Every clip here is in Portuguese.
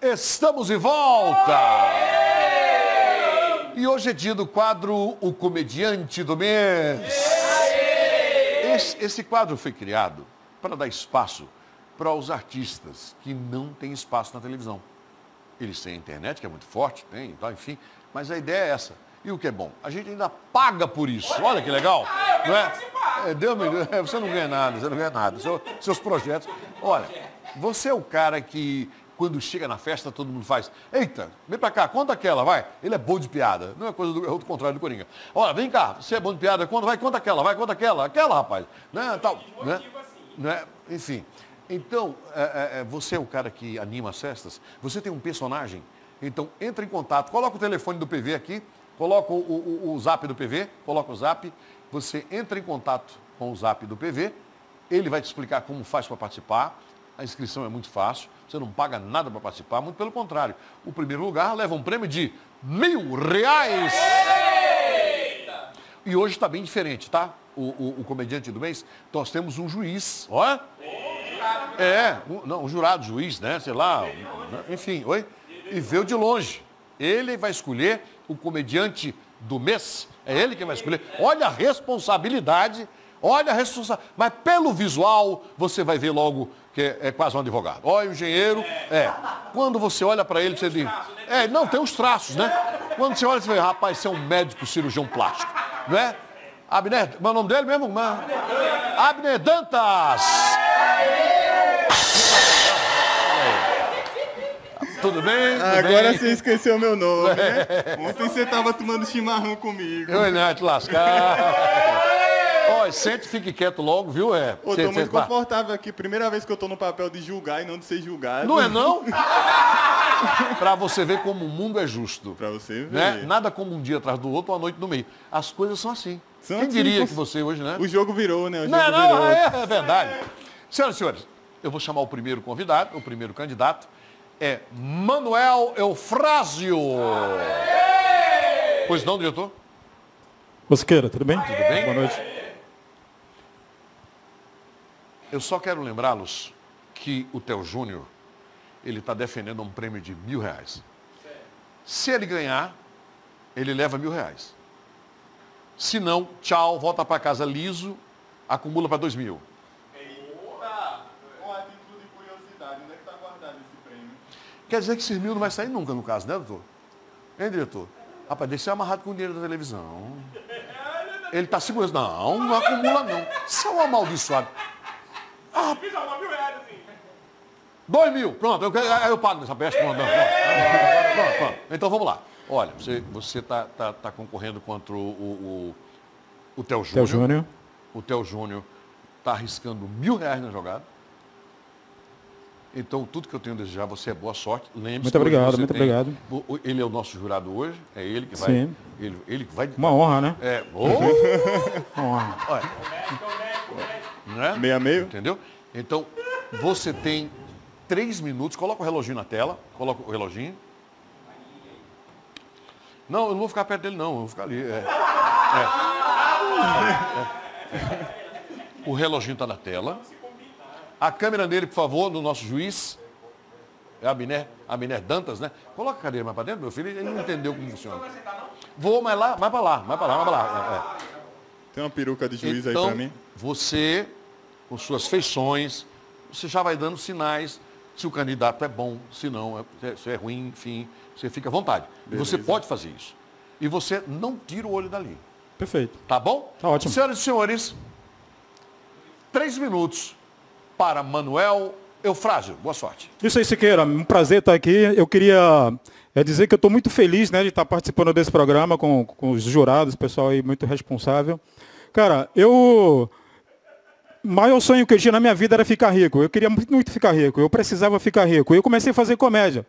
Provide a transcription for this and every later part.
Estamos de volta! E hoje é dia do quadro O Comediante do Mês. Esse, esse quadro foi criado para dar espaço para os artistas que não têm espaço na televisão. Eles têm a internet, que é muito forte, tem, tá, enfim, mas a ideia é essa. E o que é bom? A gente ainda paga por isso. Olha que legal. Não é? É, Deus me Deus, você não ganha nada, você não ganha nada. Seu- seus projetos. Olha, você é o cara que, quando chega na festa, todo mundo faz. Eita, vem pra cá, conta aquela, vai. Ele é bom de piada. Não é coisa do, é contrário do Coringa. Olha, vem cá, você é bom de piada, conta, vai, conta aquela, vai, conta aquela, aquela, rapaz. Né, tal, né? Né? Enfim. Então, é, é, é, você é o cara que anima as festas, você tem um personagem, então entra em contato, coloca o telefone do PV aqui, coloca o, o- o zap do PV, coloca o zap, você entra em contato com o zap do PV, ele vai te explicar como faz para participar, a inscrição é muito fácil, você não paga nada para participar, muito pelo contrário. O primeiro lugar leva um prêmio de mil reais. E hoje está bem diferente, tá? O, o- o comediante do mês, nós temos um juiz, ó. É, um, não, um jurado, juiz, né? Sei lá, um- enfim, oi? E veio de longe. Ele vai escolher o comediante do mês. É ele que vai escolher. Olha a responsabilidade, olha a responsabilidade. Mas pelo visual, você vai ver logo que é, quase um advogado. Olha o engenheiro, é. Quando você olha para ele, você diz. É, não, tem os traços, né? Quando você olha, você vê, rapaz, você é um médico cirurgião plástico, não é? Abner, mas o nome dele mesmo? Abner Dantas! Tudo bem? Tudo Agora bem? você esqueceu meu nome, né? Ontem você tava tomando chimarrão comigo. Eu ia te lascar. Ó, sente e fique quieto logo, viu? É. Cê- tô muito confortável aqui. Primeira vez que eu tô no papel de julgar e não de ser julgado. Não é não? pra você ver como o mundo é justo. Pra você ver. Né? Nada como um dia atrás do outro, uma noite no meio. As coisas são assim. São Quem assim, diria que você hoje, né? O jogo virou, né? O jogo Não, não, virou. é, é verdade. Senhoras e senhores, eu vou chamar o primeiro convidado, o primeiro candidato. É Manuel Eufrásio. Pois não, diretor? Mosqueira, tudo bem? Tudo bem? Boa noite. Eu só quero lembrá-los que o Theo Júnior, ele está defendendo um prêmio de mil reais. Se ele ganhar, ele leva mil reais. Se não, tchau, volta para casa liso, acumula para dois mil. É que tá guardado esse prêmio? Quer dizer que esses mil não vai sair nunca, no caso, né, doutor? Hein, diretor? Rapaz, deixa eu amarrado com o dinheiro da televisão. Ele está segurando. Não, não acumula não. Isso é um amaldiçoado. Ah, dois mil, pronto, eu, aí eu pago nessa peste. Pronto, pronto, pronto. Então vamos lá. Olha, você está você tá, tá, concorrendo contra o, o, o, o Theo Theo Júnior. Júnior. O Theo Júnior está arriscando mil reais na jogada. Então, tudo que eu tenho a desejar, você é boa sorte. Lembre-se Muito obrigado, muito tem- obrigado. Ele é o nosso jurado hoje, é ele que vai. Sim. Ele, ele que vai. Uma honra, né? É, oh, Uma honra. olha. Né? Meio a meio? Entendeu? Então, você tem três minutos, coloca o reloginho na tela, coloca o reloginho. Não, eu não vou ficar perto dele não, eu vou ficar ali. é. É. É. O reloginho está na tela. A câmera dele, por favor, do nosso juiz. É a Abner, Abner Dantas, né? Coloca a cadeira mais para dentro, meu filho, ele não entendeu como funciona. Vou, mas lá, vai para lá, vai para lá, vai para lá. é, é. Tem uma peruca de juiz Então, aí pra mim? você, com suas feições, você já vai dando sinais se o candidato é bom, se não, é- se é ruim, enfim, você fica à vontade. E você Beleza. pode fazer isso. E você não tira o olho dali. Perfeito. Tá bom? Tá ótimo. Senhoras e senhores, três minutos para Manuel Eufrásio. Boa sorte. Isso aí, Siqueira. Um prazer estar aqui. Eu queria é, dizer que eu estou muito feliz né, de estar participando desse programa com, com os jurados, pessoal aí muito responsável. Cara, eu. Maior sonho que eu tinha na minha vida era ficar rico. Eu queria muito, ficar rico. Eu precisava ficar rico. Eu comecei a fazer comédia.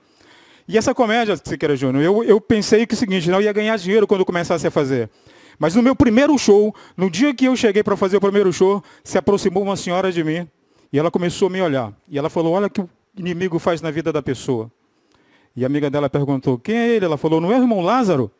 E essa comédia, Siqueira Júnior, eu, eu pensei que o seguinte, não eu ia ganhar dinheiro quando começasse a fazer. Mas no meu primeiro show, no dia que eu cheguei para fazer o primeiro show, se aproximou uma senhora de mim e ela começou a me olhar. E ela falou, olha o que o inimigo faz na vida da pessoa. E a amiga dela perguntou, quem é ele? Ela falou, não é o irmão Lázaro?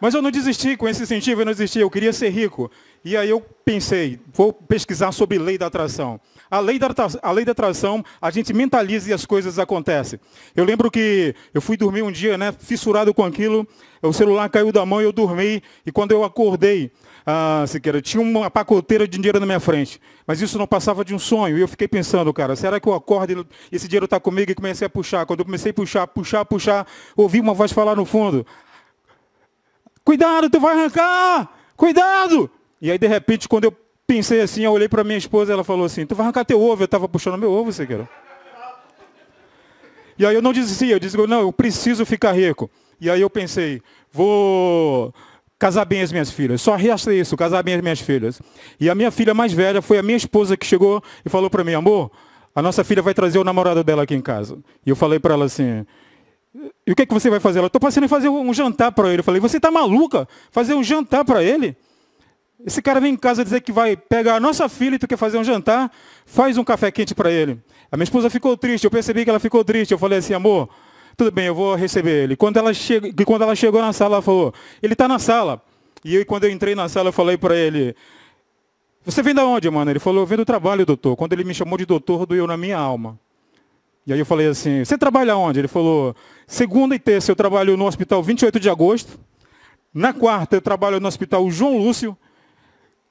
Mas eu não desisti com esse incentivo, eu não desisti, eu queria ser rico. E aí eu pensei, vou pesquisar sobre lei da atração. A lei da, a lei da atração, a gente mentaliza e as coisas acontecem. Eu lembro que eu fui dormir um dia, né, fissurado com aquilo, o celular caiu da mão e eu dormi. E quando eu acordei, ah, tinha uma pacoteira de dinheiro na minha frente. Mas isso não passava de um sonho. E eu fiquei pensando, cara, será que eu acordo e esse dinheiro está comigo? E comecei a puxar. Quando eu comecei a puxar, puxar, puxar, ouvi uma voz falar no fundo. Cuidado, tu vai arrancar! Cuidado! E aí, de repente, quando eu pensei assim, eu olhei para minha esposa, ela falou assim, tu vai arrancar teu ovo. Eu estava puxando meu ovo, Siqueira. E aí eu não dizia, eu dizia, não, eu preciso ficar rico. E aí eu pensei, vou casar bem as minhas filhas. Só resta isso, casar bem as minhas filhas. E a minha filha mais velha foi a minha esposa que chegou e falou para mim, amor, a nossa filha vai trazer o namorado dela aqui em casa. E eu falei para ela assim, e o que, é que você vai fazer? Ela, estou pensando em fazer um jantar para ele. Eu falei, você está maluca? Fazer um jantar para ele? Esse cara vem em casa dizer que vai pegar a nossa filha e tu quer fazer um jantar? Faz um café quente para ele. A minha esposa ficou triste, eu percebi que ela ficou triste. Eu falei assim, amor, tudo bem, eu vou receber ele. Quando ela, che... quando ela chegou na sala, ela falou, ele está na sala. E eu, quando eu entrei na sala, eu falei para ele, você vem da onde, mano? Ele falou, eu venho do trabalho, doutor. Quando ele me chamou de doutor, doeu na minha alma. E aí eu falei assim, você trabalha onde? Ele falou, segunda e terça eu trabalho no hospital 28 de agosto. Na quarta eu trabalho no hospital João Lúcio.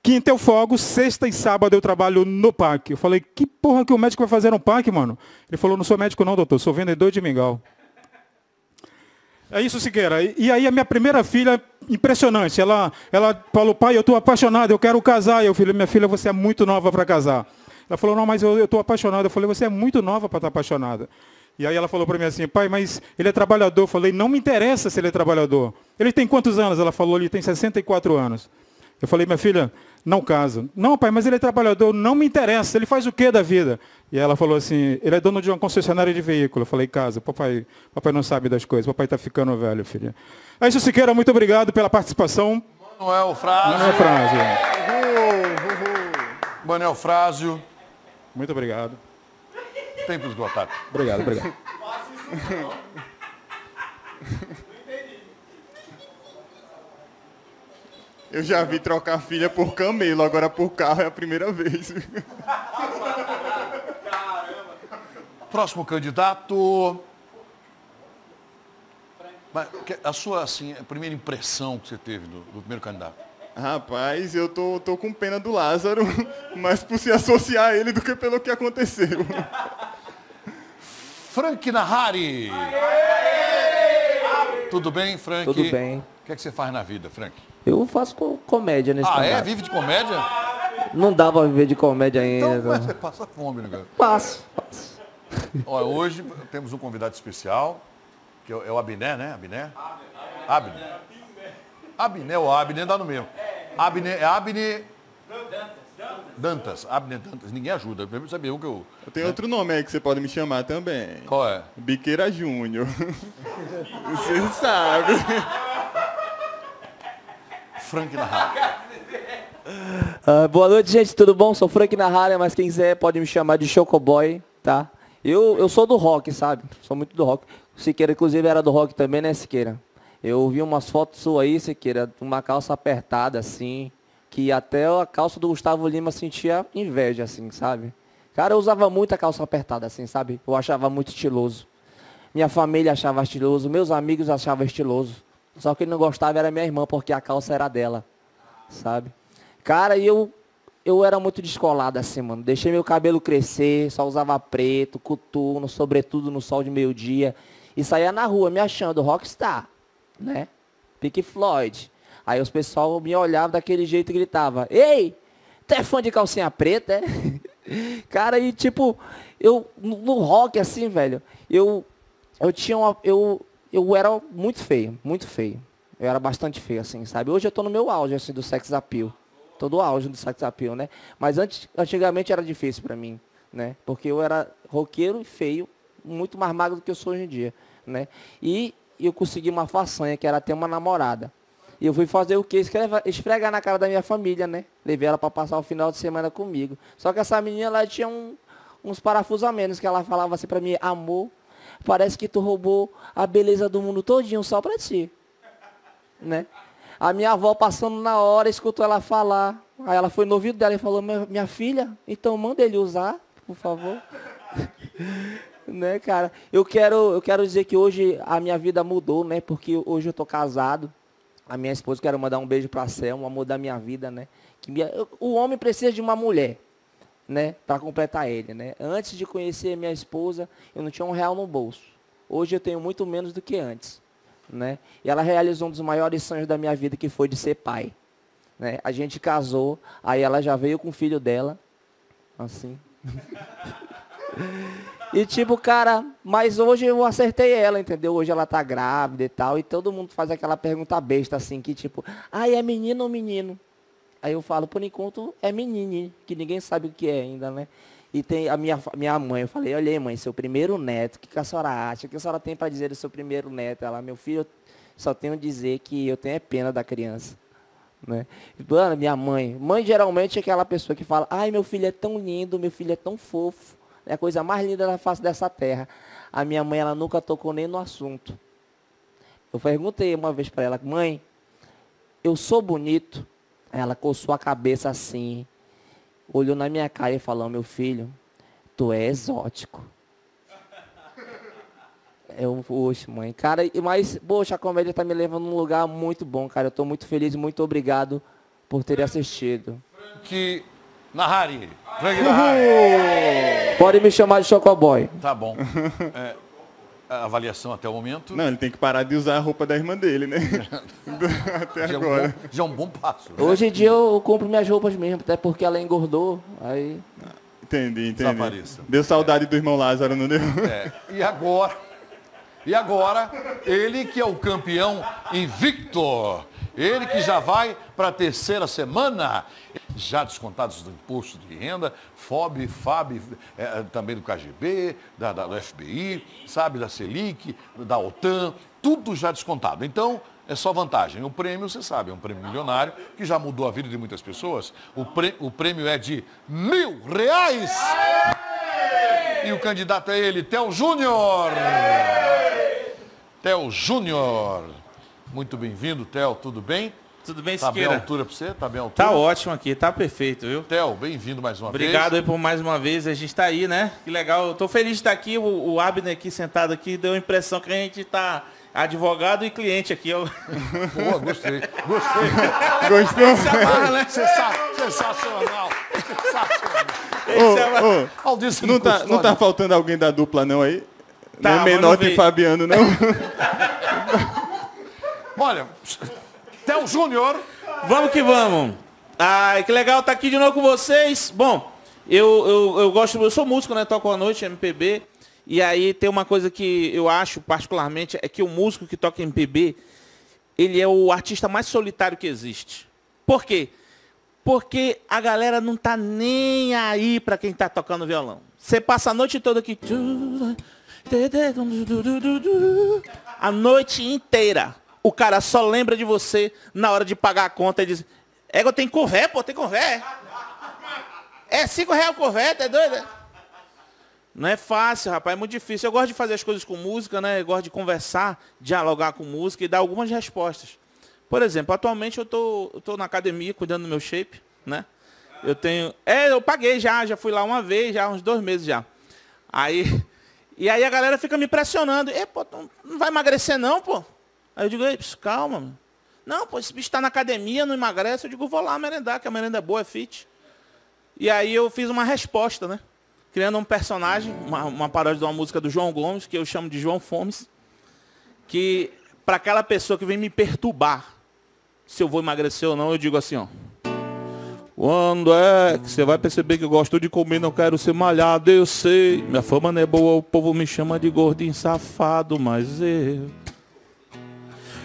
Quinta eu fogo, sexta e sábado eu trabalho no PAC. Eu falei, que porra que o médico vai fazer no PAC, mano? Ele falou, não sou médico não, doutor, sou vendedor de mingau. É isso, Siqueira. E aí a minha primeira filha, impressionante, ela, ela falou, pai, eu estou apaixonada, eu quero casar. E eu falei, minha filha, você é muito nova para casar. Ela falou, não, mas eu estou apaixonada. Eu falei, você é muito nova para estar tá apaixonada. E aí ela falou para mim assim, pai, mas ele é trabalhador. Eu falei, não me interessa se ele é trabalhador. Ele tem quantos anos? Ela falou, ele tem 64 anos. Eu falei, minha filha, não casa. Não, pai, mas ele é trabalhador, não me interessa. Ele faz o que da vida? E ela falou assim, ele é dono de uma concessionária de veículo. Eu falei, casa, papai, papai não sabe das coisas, papai está ficando velho, filha. É isso, Siqueira, muito obrigado pela participação. Manuel Frásio. Manuel Frásio. Manuel Frásio. Muito obrigado. Tempo esgotado. Obrigado, obrigado. Eu já vi trocar filha por camelo, agora por carro é a primeira vez. Próximo candidato. A sua assim, a primeira impressão que você teve do, do primeiro candidato? Rapaz, eu tô, tô com pena do Lázaro, mais por se associar a ele do que pelo que aconteceu. Frank Nahari. Tudo bem, Frank? Tudo bem. O que, é que você faz na vida, Frank? Eu faço comédia nesse Ah, é? Vive de comédia? Não dá pra viver de comédia ainda. Então, mas você passa fome, né, cara? Passo, passo. Olha, hoje temos um convidado especial, que é o é Abiné, né? Abiné? Abiné. Abiné ou Abner dá no mesmo. Abner, é Abner... Dantas, Abner Dantas, ninguém ajuda, eu saber o que eu... Eu tenho né? outro nome aí que você pode me chamar também. Qual é? Biqueira Júnior. você sabe. Frank Nahara. Uh, boa noite, gente, tudo bom? Sou Frank Nahara, mas quem quiser pode me chamar de Chocoboy, tá? Eu, eu sou do rock, sabe? Sou muito do rock. Siqueira, inclusive, era do rock também, né, Siqueira? Eu vi umas fotos suas aí, Siqueira, uma calça apertada, assim, que até a calça do Gustavo Lima sentia inveja, assim, sabe? Cara, eu usava muito a calça apertada, assim, sabe? Eu achava muito estiloso. Minha família achava estiloso, meus amigos achavam estiloso. Só que ele não gostava era minha irmã, porque a calça era dela, sabe? Cara, e eu, eu era muito descolado assim, mano. Deixei meu cabelo crescer, só usava preto, coturno, sobretudo no sol de meio-dia. E saía na rua me achando rockstar né? Pink Floyd. Aí os pessoal me olhavam daquele jeito e gritava: Ei, tu é fã de calcinha preta, é? Cara, e tipo, eu no rock assim, velho, eu eu tinha uma, eu eu era muito feio, muito feio. Eu era bastante feio assim, sabe? Hoje eu tô no meu auge assim do sex appeal. Todo auge do sex appeal, né? Mas antes, antigamente era difícil para mim, né? Porque eu era roqueiro e feio, muito mais magro do que eu sou hoje em dia, né? E eu consegui uma façanha, que era ter uma namorada. E eu fui fazer o quê? Esfregar na cara da minha família, né? Levei ela para passar o final de semana comigo. Só que essa menina, ela tinha um, uns parafusamentos, que ela falava assim para mim, amor, parece que tu roubou a beleza do mundo todinho só para ti. Né? A minha avó passando na hora, escutou ela falar. Aí ela foi no ouvido dela e falou, minha filha, então manda ele usar, por favor. né, cara? Eu quero, eu quero dizer que hoje a minha vida mudou, né? Porque hoje eu tô casado. A minha esposa, quero mandar um beijo para a Selma, o amor da minha vida, né? Que minha, o homem precisa de uma mulher, né? Para completar ele, né? Antes de conhecer minha esposa, eu não tinha um real no bolso. Hoje eu tenho muito menos do que antes, né? E ela realizou um dos maiores sonhos da minha vida, que foi de ser pai. Né? A gente casou, aí ela já veio com o filho dela, assim. e tipo, cara, mas hoje eu acertei ela, entendeu? Hoje ela tá grávida e tal, e todo mundo faz aquela pergunta besta assim, que tipo, ah, é menino ou menino? Aí eu falo, por enquanto é menino, que ninguém sabe o que é ainda, né? E tem a minha, minha mãe, eu falei, olha aí, mãe, seu primeiro neto, o que, a senhora acha? O que a senhora tem para dizer do seu primeiro neto? Ela, meu filho, só tenho a dizer que eu tenho é pena da criança. Né? Mano, minha mãe. Mãe geralmente é aquela pessoa que fala, ai, meu filho é tão lindo, meu filho é tão fofo. É a coisa mais linda da face dessa terra. A minha mãe, ela nunca tocou nem no assunto. Eu perguntei uma vez para ela, mãe, eu sou bonito? Ela coçou a cabeça assim, olhou na minha cara e falou, meu filho, tu é exótico. Eu, oxe, mãe. Cara, mas, poxa, a comédia tá me levando num lugar muito bom, cara. Eu tô muito feliz e muito obrigado por ter assistido. Que Nahari. Frank Nahari. Pode me chamar de Chocoboy. Tá bom. É, a avaliação até o momento. Não, ele tem que parar de usar a roupa da irmã dele, né? até já agora. É um bom, já é um bom passo. Né? Hoje em dia eu compro minhas roupas mesmo, até porque ela engordou. Aí. Entendi, entendi. Desapareça. Deu saudade do irmão Lázaro, não deu? É. E agora? E agora, ele que é o campeão invicto. Ele que já vai para a terceira semana, já descontados do imposto de renda, FOB, FAB, é, também do KGB, da, da, do FBI, sabe, da Selic, da OTAN, tudo já descontado. Então, é só vantagem. O prêmio, você sabe, é um prêmio milionário que já mudou a vida de muitas pessoas. O, prêmio, o prêmio é de mil reais. E o candidato é ele, Theo Júnior. Theo Júnior. Muito bem-vindo, Theo, tudo bem? Tudo bem, Siqueira? Tá bem a altura para você? Tá bem a altura? Tá ótimo aqui, tá perfeito, viu? Theo, bem-vindo mais uma Obrigado vez. Obrigado aí por mais uma vez, a gente tá aí, né? Que legal, eu tô feliz de estar aqui, o, o Abner aqui sentado aqui, deu a impressão que a gente tá advogado e cliente aqui. Eu... Boa, gostei, gostei. Gostou? né? Sensacional, sensacional. Ô, ô, não, tá, não tá faltando alguém da dupla não aí? Tá, não é menor que Fabiano, não? Olha, Theo Júnior. Vamos que vamos. Ai, que legal estar tá aqui de novo com vocês. Bom, eu, eu, eu gosto, eu sou músico, né? Toco à noite, MPB. E aí tem uma coisa que eu acho particularmente, é que o músico que toca MPB, ele é o artista mais solitário que existe. Por quê? Porque a galera não tá nem aí para quem tá tocando violão. Você passa a noite toda aqui. A noite inteira. O cara só lembra de você na hora de pagar a conta e diz, Ego, tem convé, pô, tem convé. É cinco reais o convé, tá doido? Não é fácil, rapaz, é muito difícil. Eu gosto de fazer as coisas com música, né? Eu gosto de conversar, dialogar com música e dar algumas respostas. Por exemplo, atualmente eu tô, eu tô na academia cuidando do meu shape, né? Eu tenho. É, eu paguei já, já fui lá uma vez, já uns dois meses já. Aí e aí a galera fica me pressionando. E, pô, não vai emagrecer não, pô? Aí eu digo, Ei, calma, mano. Não, pô, esse bicho está na academia, não emagrece. Eu digo, vou lá merendar, que a merenda é boa, é fit. E aí eu fiz uma resposta, né? Criando um personagem, uma, uma paródia de uma música do João Gomes, que eu chamo de João Fomes. Que, para aquela pessoa que vem me perturbar, se eu vou emagrecer ou não, eu digo assim, ó. Quando é que você vai perceber que eu gosto de comer, não quero ser malhado, eu sei. Minha fama não é boa, o povo me chama de gordinho safado, mas eu.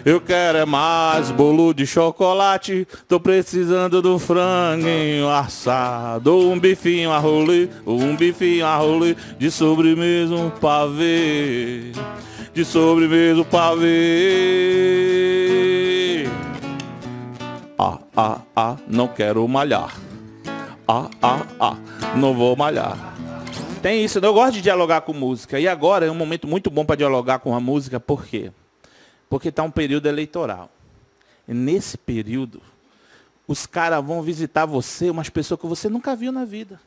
Eu quero é mais bolo de chocolate, tô precisando do franguinho assado, um bifinho a rolê, um bifinho a rolê, de sobremesa um pavê, de sobremesa um pavê. Ah, ah, ah, não quero malhar. Ah, ah, ah, não vou malhar. Tem isso, eu gosto de dialogar com música. E agora é um momento muito bom para dialogar com a música, por quê? Porque está um período eleitoral. nesse período, os caras vão visitar você, umas pessoas que você nunca viu na vida.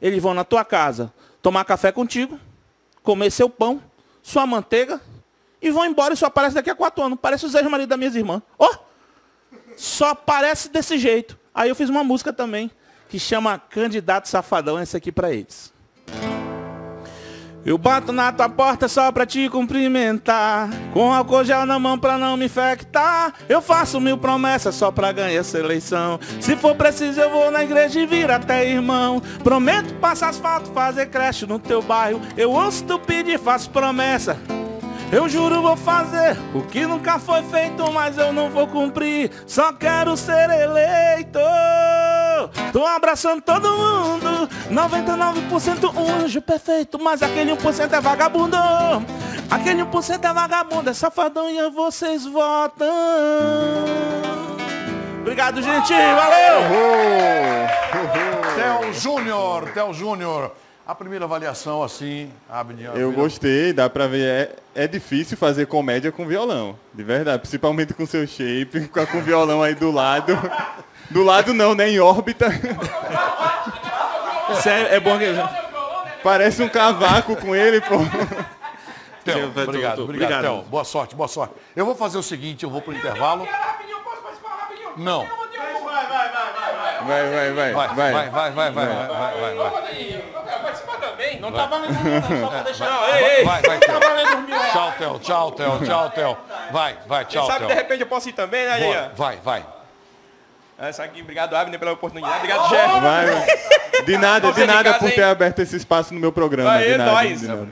Eles vão na tua casa tomar café contigo, comer seu pão, sua manteiga, e vão embora e só aparece daqui a quatro anos. Parece o Zé Marido das minhas irmãs. Oh! Só aparece desse jeito. Aí eu fiz uma música também, que chama Candidato Safadão, essa aqui para eles. Eu bato na tua porta só pra te cumprimentar. Com álcool gel na mão pra não me infectar. Eu faço mil promessas só pra ganhar essa eleição. Se for preciso eu vou na igreja e vir até irmão. Prometo passar asfalto, fazer creche no teu bairro. Eu ouço tu pedir, faço promessa. Eu juro vou fazer o que nunca foi feito, mas eu não vou cumprir. Só quero ser eleito. Tô abraçando todo mundo. 99% um anjo perfeito, mas aquele 1% é vagabundo. Aquele 1% é vagabundo, é safadão e vocês votam. Obrigado, gente. Valeu! Theo Júnior, Theo Júnior. A primeira avaliação, assim, Abner. Eu gostei, dá pra ver. É, é difícil fazer comédia com violão, de verdade. Principalmente com seu shape, ficar com o violão aí do lado. Do lado não, né? Em órbita. Sério, é bom que. Parece um cavaco com ele, pô. Theo, obrigado, obrigado, Theo. Boa sorte, boa sorte. Eu vou fazer o seguinte, eu vou pro intervalo. Não. Vai, vai, vai. Vai, vai, vai, vai, vai, vai, vai, vai. participar também. Não tá valendo não, só pra deixar. Não, ei, ei. Vai, vai, Theo. Tchau, Theo, tchau, Theo, tchau, Theo. Vai, vai, tchau, Sabe, Theo. de repente eu posso ir também, né? Vai, vai. Essa aqui, obrigado, Abner, pela oportunidade. Obrigado, chefe. Vai. De nada, de nada por ter aberto esse espaço no meu programa. Aí, de nada, nós. de nada.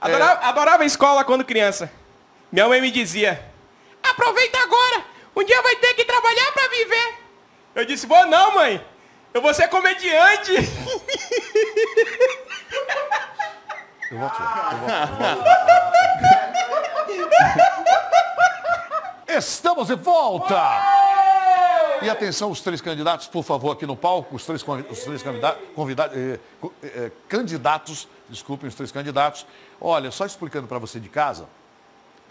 Adorava, adorava a escola quando criança. Minha mãe me dizia, aproveita agora, um dia vai ter que trabalhar pra viver. Eu disse, vou não, mãe. Eu vou ser comediante. Eu volto. Eu volto, eu volto. Estamos de volta! E atenção, os três candidatos, por favor, aqui no palco, os três, os três candida- convidados, eh, co- eh, candidatos, desculpem, os três candidatos. Olha, só explicando para você de casa,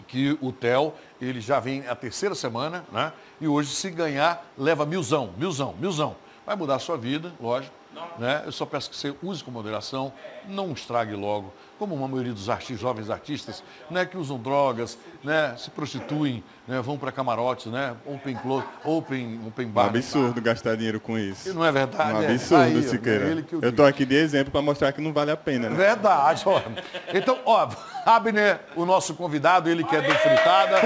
que o Theo, ele já vem a terceira semana, né? E hoje, se ganhar, leva milzão, milzão, milzão. Vai mudar a sua vida, lógico. Né? Eu só peço que você use com moderação, não estrague logo, como uma maioria dos artistas, jovens artistas, né, que usam drogas, né, se prostituem, né, vão para camarotes, né, open close, open, open Um bar. absurdo gastar dinheiro com isso. Não é verdade? Um É, absurdo, aí, ó, Siqueira. é ele eu tô aqui de exemplo para mostrar que não vale a pena, né? Verdade, ó. Então, ó, Abner, o nosso convidado, ele que é do Fritada.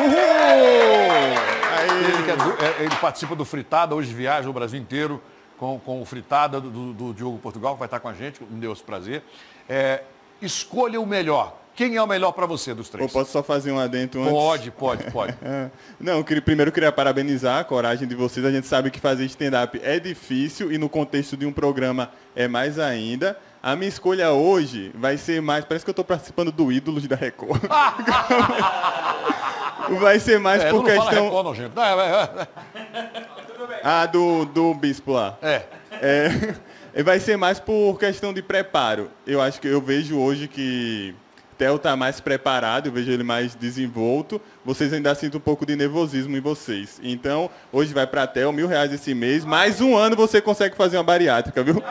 Ele, que é do- é, ele participa do Fritada, hoje viaja o Brasil inteiro com, com o Fritada do, do Diogo Portugal, que vai estar com a gente, me deu esse prazer. É, escolha o melhor. Quem é o melhor para você dos três? posso só fazer um adentro antes? Pode, pode, pode. É. Não, eu queria- primeiro eu queria parabenizar a coragem de vocês. A gente sabe que fazer stand-up é difícil e no contexto de um programa é mais ainda. A minha escolha hoje vai ser mais. Parece que eu estou participando do Ídolos da Record. vai ser mais É, por não fala questão. Record, não, gente. Ah, do, do Bispo lá. é. É, vai ser mais por questão de preparo. Eu acho que eu vejo hoje que Theo está mais preparado, eu vejo ele mais desenvolto. Vocês ainda sentem um pouco de nervosismo em vocês. Então, hoje vai para Theo, mil reais esse mês. Mais um ano você consegue fazer uma bariátrica, viu?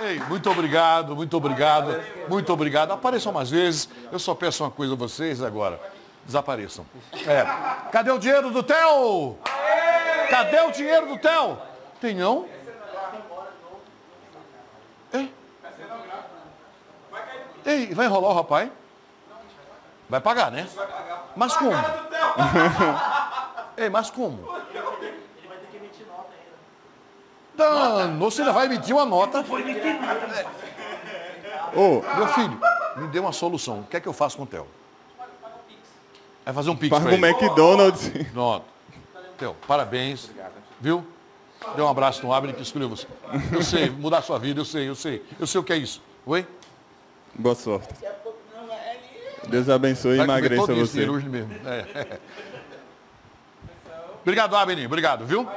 Ei, muito obrigado, muito obrigado, muito obrigado. Apareçam mais vezes. Eu só peço uma coisa a vocês agora. Desapareçam. É. Cadê o dinheiro do Theo? Cadê o dinheiro do Theo? Tem não? É? Ei, vai enrolar o rapaz? Vai pagar, né? Mas como? Ei, mas como? Danou, você ainda vai emitir uma nota. Ô, Meu filho, me dê uma solução. O que é que eu faço com o Theo? É fazer um pix paga pra o. McDonald's. Pronto. Theo, parabéns. Viu? Dê um abraço no Abre que escolheu você. Eu sei, mudar a sua vida, eu sei, eu sei. Eu sei o que é isso. Oi? Boa sorte. Deus abençoe e Vai emagreça você. hoje mesmo. É. Obrigado, Abner. Obrigado, viu?